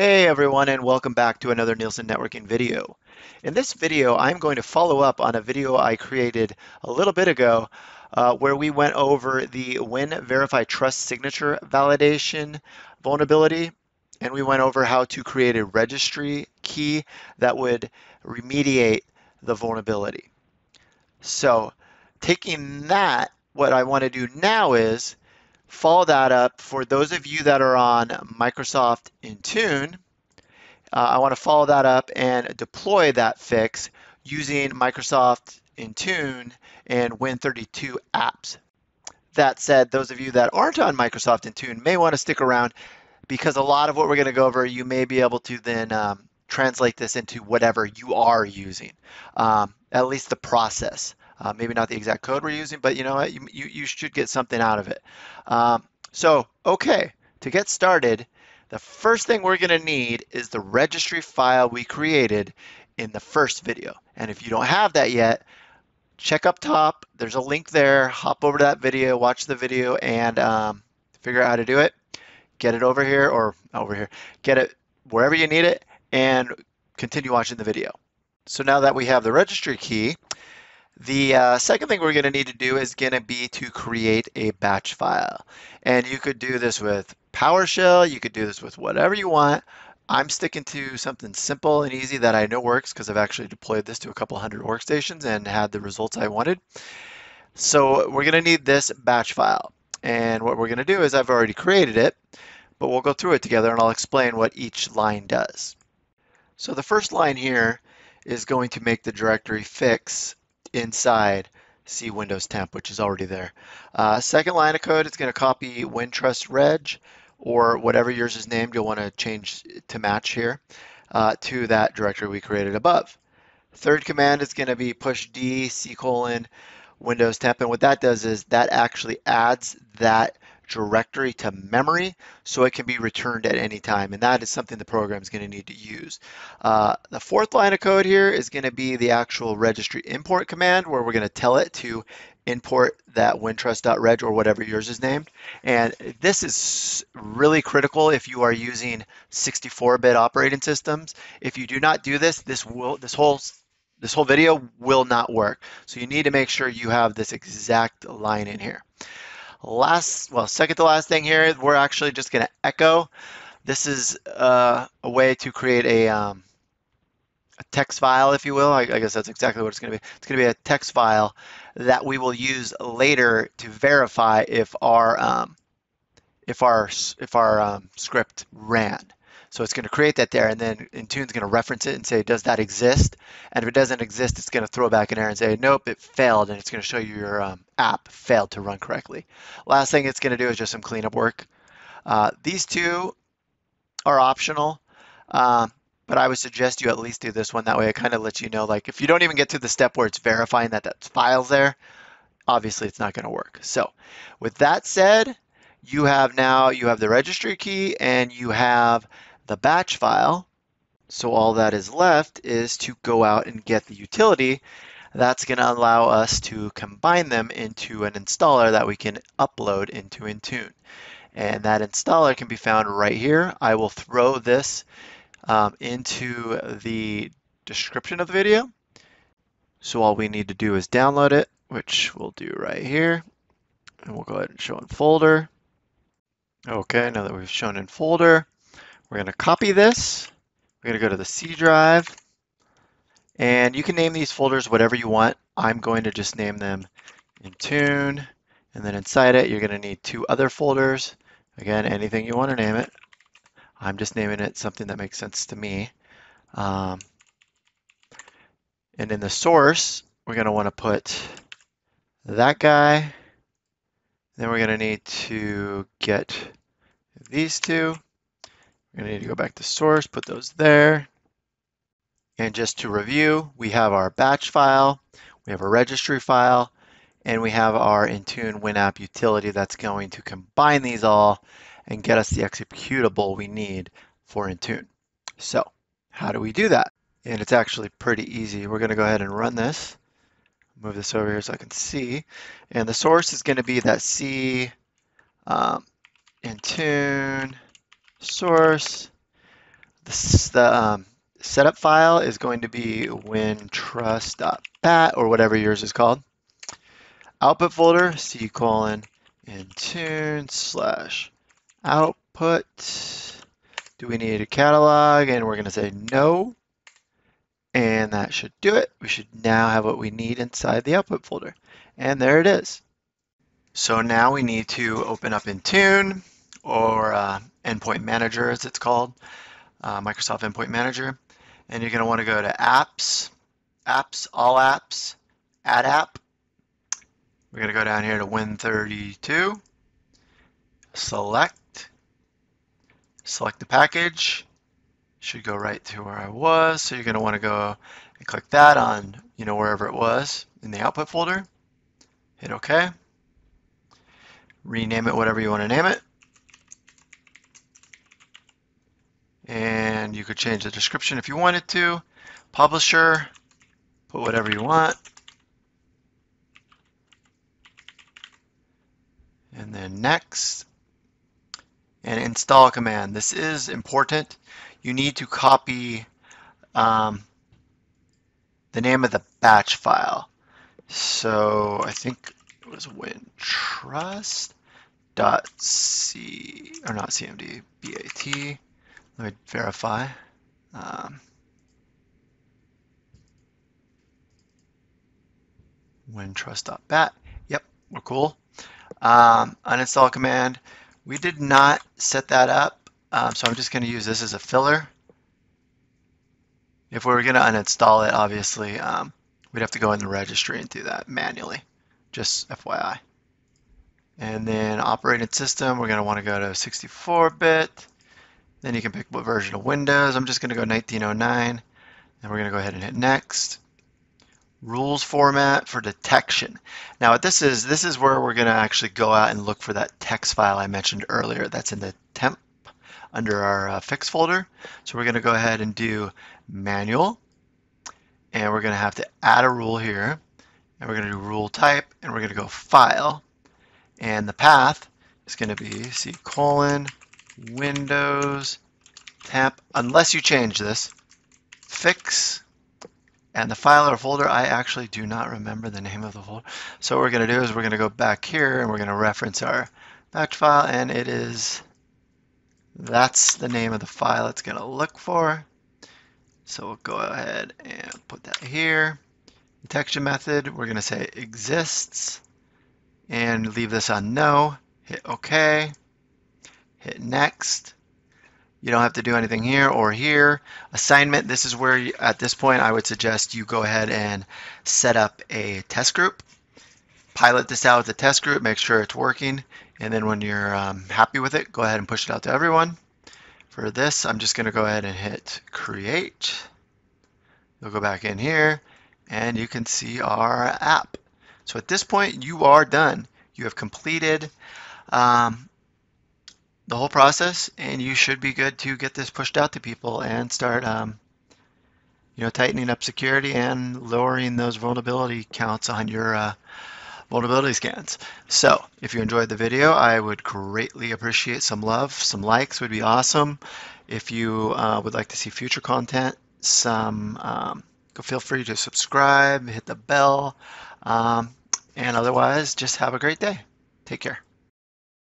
Hey everyone and welcome back to another Nielsen Networking video. In this video I'm going to follow up on a video I created a little bit ago uh, where we went over the Win Verify Trust Signature Validation vulnerability and we went over how to create a registry key that would remediate the vulnerability. So taking that, what I want to do now is follow that up for those of you that are on Microsoft Intune. Uh, I want to follow that up and deploy that fix using Microsoft Intune and Win32 apps. That said, those of you that aren't on Microsoft Intune may want to stick around because a lot of what we're going to go over, you may be able to then um, translate this into whatever you are using, um, at least the process. Uh, maybe not the exact code we're using, but you know what? You, you, you should get something out of it. Um, so, okay, to get started, the first thing we're going to need is the registry file we created in the first video. And if you don't have that yet, check up top. There's a link there. Hop over to that video, watch the video, and um, figure out how to do it. Get it over here or over here. Get it wherever you need it and continue watching the video. So now that we have the registry key, the uh, second thing we're going to need to do is going to be to create a batch file. And you could do this with PowerShell, you could do this with whatever you want. I'm sticking to something simple and easy that I know works because I've actually deployed this to a couple hundred workstations and had the results I wanted. So we're going to need this batch file. And what we're going to do is I've already created it, but we'll go through it together and I'll explain what each line does. So the first line here is going to make the directory fix inside C Windows temp, which is already there. Uh, second line of code, it's going to copy WinTrust Reg or whatever yours is named, you'll want to change to match here uh, to that directory we created above. Third command is going to be pushd C colon Windows temp. And what that does is that actually adds that directory to memory so it can be returned at any time. And that is something the program is going to need to use. Uh, the fourth line of code here is going to be the actual registry import command where we're going to tell it to import that wintrust.reg or whatever yours is named. And this is really critical if you are using 64-bit operating systems. If you do not do this, this will this whole this whole video will not work. So you need to make sure you have this exact line in here. Last, well, second to last thing here, we're actually just going to echo. This is uh, a way to create a, um, a text file, if you will. I, I guess that's exactly what it's going to be. It's going to be a text file that we will use later to verify if our um, if our if our um, script ran. So it's going to create that there, and then Intune's going to reference it and say, does that exist? And if it doesn't exist, it's going to throw back an error and say, nope, it failed, and it's going to show you your um, app failed to run correctly. Last thing it's going to do is just some cleanup work. Uh, these two are optional, uh, but I would suggest you at least do this one. That way it kind of lets you know, like if you don't even get to the step where it's verifying that that file's there, obviously it's not going to work. So with that said, you have now, you have the registry key and you have the batch file. So all that is left is to go out and get the utility. That's going to allow us to combine them into an installer that we can upload into Intune. And that installer can be found right here. I will throw this um, into the description of the video. So all we need to do is download it, which we'll do right here. And we'll go ahead and show in folder. Okay, now that we've shown in folder, we're going to copy this. We're going to go to the C drive. And you can name these folders whatever you want. I'm going to just name them Intune. And then inside it, you're going to need two other folders. Again, anything you want to name it. I'm just naming it something that makes sense to me. Um, and in the source, we're going to want to put that guy. Then we're going to need to get these two. We're to need to go back to source, put those there. And just to review, we have our batch file, we have a registry file, and we have our Intune WinApp utility that's going to combine these all and get us the executable we need for Intune. So how do we do that? And it's actually pretty easy. We're going to go ahead and run this. Move this over here so I can see. And the source is going to be that C um, Intune source. the, the um, setup file is going to be wintrust.bat or whatever yours is called. Output folder, C colon intune slash output. Do we need a catalog? And we're going to say no. And that should do it. We should now have what we need inside the output folder. And there it is. So now we need to open up Intune or uh, Endpoint Manager as it's called, uh, Microsoft Endpoint Manager. And you're going to want to go to Apps, Apps, All Apps, Add App. We're going to go down here to Win32, select, select the package. Should go right to where I was. So you're going to want to go and click that on, you know, wherever it was in the output folder. Hit OK. Rename it whatever you want to name it. And you could change the description if you wanted to. Publisher, put whatever you want. And then next. And install command. This is important. You need to copy um, the name of the batch file. So I think it was wintrust dot c or not cmd bat let me verify. Um, wintrust.bat. Yep, we're cool. Um, uninstall command. We did not set that up, um, so I'm just going to use this as a filler. If we were going to uninstall it, obviously, um, we'd have to go in the registry and do that manually, just FYI. And then operating system, we're going to want to go to 64-bit. Then you can pick what version of Windows. I'm just going to go 1909. And we're going to go ahead and hit next. Rules format for detection. Now what this is, this is where we're going to actually go out and look for that text file I mentioned earlier. That's in the temp under our uh, fix folder. So we're going to go ahead and do manual. And we're going to have to add a rule here. And we're going to do rule type. And we're going to go file. And the path is going to be C colon Windows tap, unless you change this, fix, and the file or folder, I actually do not remember the name of the folder. So what we're going to do is we're going to go back here and we're going to reference our batch file, and it is, that's the name of the file it's going to look for. So we'll go ahead and put that here. Detection method, we're going to say exists, and leave this on no. Hit OK hit next. You don't have to do anything here or here. Assignment, this is where you, at this point I would suggest you go ahead and set up a test group. Pilot this out with a test group, make sure it's working, and then when you're um, happy with it, go ahead and push it out to everyone. For this, I'm just going to go ahead and hit create. You'll go back in here, and you can see our app. So at this point, you are done. You have completed um, the whole process, and you should be good to get this pushed out to people and start, um, you know, tightening up security and lowering those vulnerability counts on your uh, vulnerability scans. So, if you enjoyed the video, I would greatly appreciate some love. Some likes would be awesome. If you uh, would like to see future content, some um, feel free to subscribe, hit the bell, um, and otherwise, just have a great day. Take care.